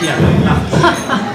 点了。